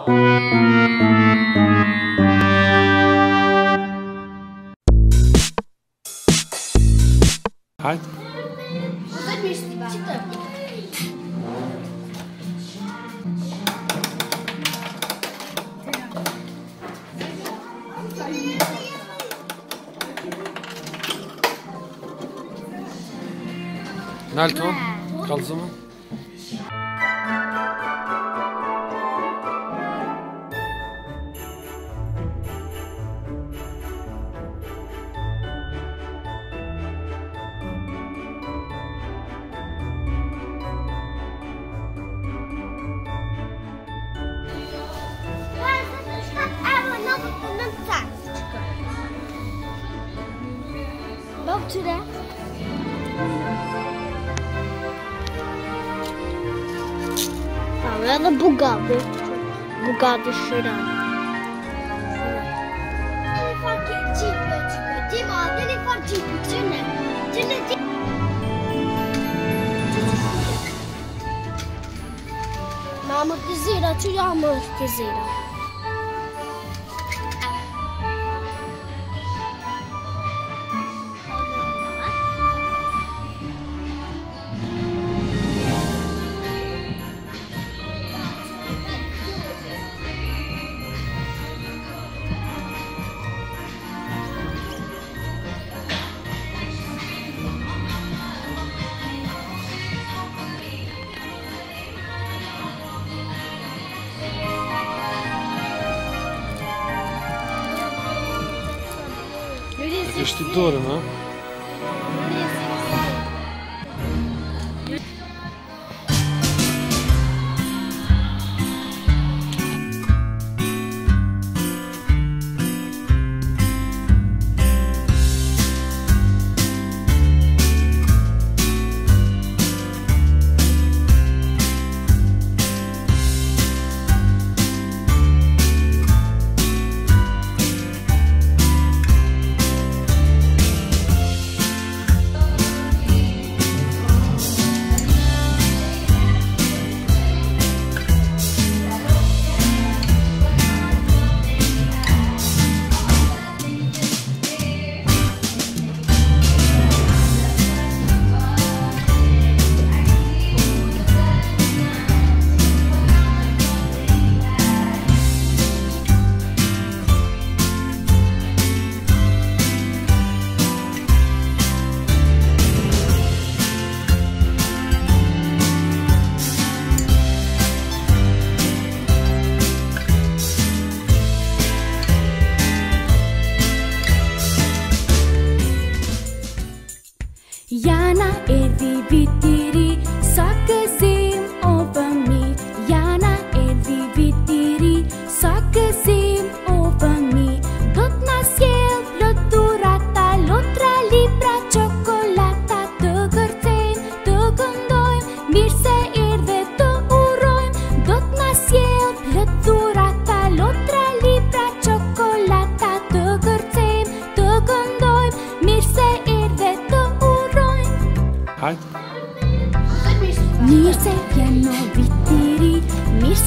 Mi čitam. Nalton. Kaldı mı? Bak türe. Ja, da Bugatti. Bugatti Chiron. Ma amortizera, ci io amortizera. investidor, não é? Yana Edi Bit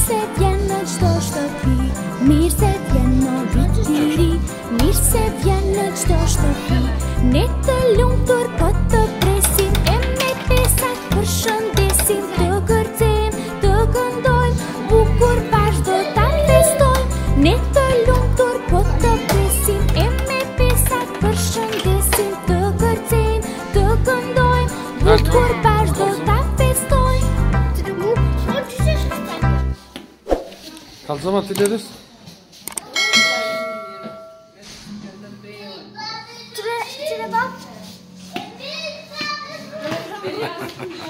se vjen në qdo shtëpi Mirë se vjen në vitiri Mirë se vjen në qdo shtëpi. Ne të lumtur po Kalsamat ederiz. Tıra, tıra bak.